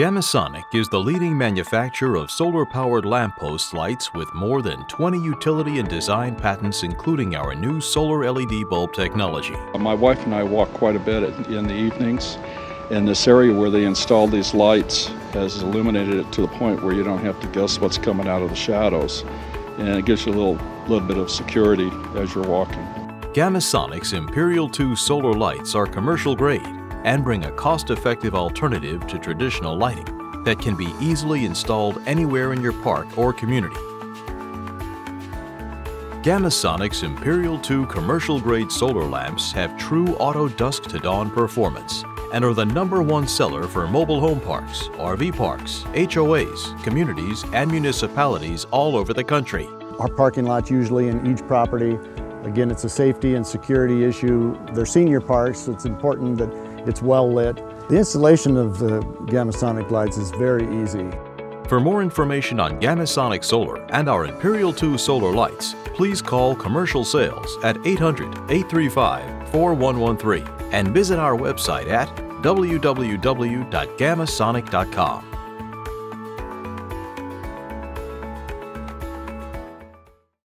Gama Sonic is the leading manufacturer of solar-powered lamppost lights with more than 20 utility and design patents including our new solar LED bulb technology. My wife and I walk quite a bit in the evenings and this area where they installed these lights has illuminated it to the point where you don't have to guess what's coming out of the shadows and it gives you a little, little bit of security as you're walking. Gama Sonic's Imperial 2 solar lights are commercial grade and bring a cost-effective alternative to traditional lighting that can be easily installed anywhere in your park or community. Gama Sonic's Imperial 2 commercial-grade solar lamps have true auto dusk-to-dawn performance and are the number one seller for mobile home parks, RV parks, HOAs, communities, and municipalities all over the country. Our parking lots usually in each property. Again, it's a safety and security issue. They're senior parks, so it's important that it's well lit. The installation of the Gama Sonic lights is very easy. For more information on Gama Sonic Solar and our Imperial 2 solar lights, please call commercial sales at 800-835-4113 and visit our website at www.gamasonic.com.